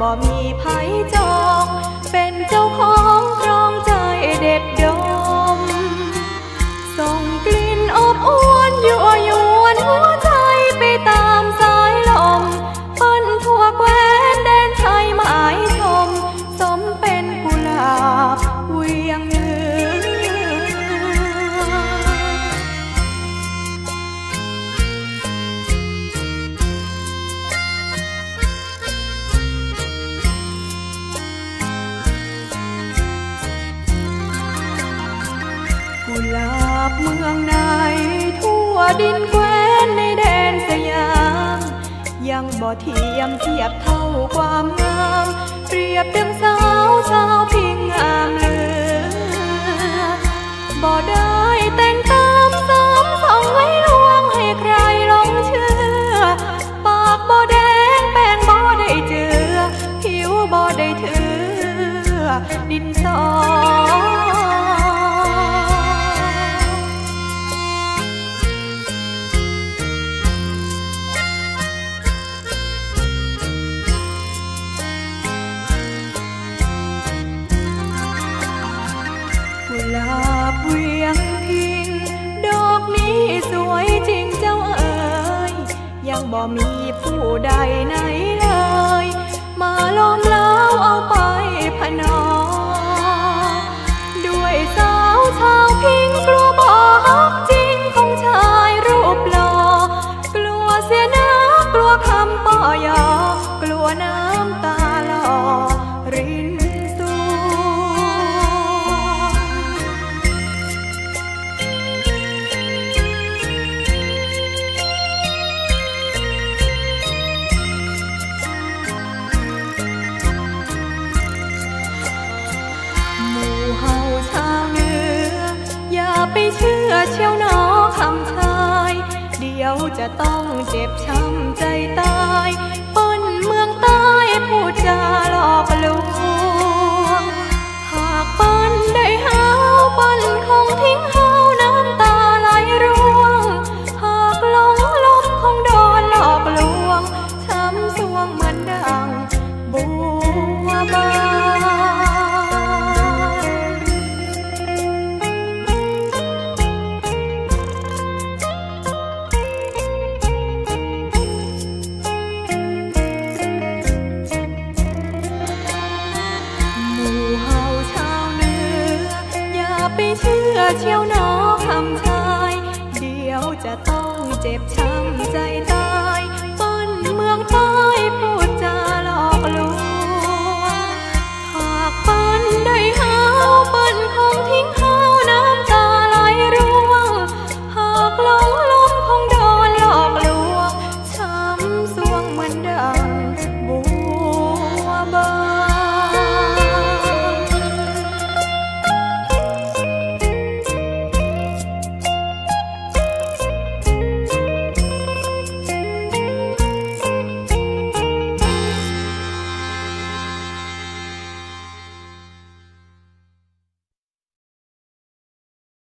บ่มีไผจอง เป็นเจ้าของครองใจเด็ดดม ส่งกลิ่นอบอวนยั่วยวนหัวใจาบเมืองไหนทั่วดินแคว้นในแดนสยาม ยังบ่เทียมเทียบเท่าความงาม เปรียบดังสาวสาวพิงงามเลือบ่ได้แต่งตามสามสองไว้ลวงให้ใครหลงเชื่อ ปากบ่แดงแป้งบ่ได้เจือ ผิวบ่ได้เถือดินสอ บ่มีผู้ใดไหนเลย มาล้อมเล้าเอาไปพนอ ด้วยสาวชาวพิงกลัวบ่ฮักจริงของชายรูปหล่อกลัวเสียน้ำกลัวคำป้อยอกลัวน้ำตา เชี่ยวหนอคำชาย เดี๋ยวจะต้องเจ็บช้ำใจตาย เชี่ยวหนอคำชาย เดี๋ยวจะต้องเจ็บช้ำใจ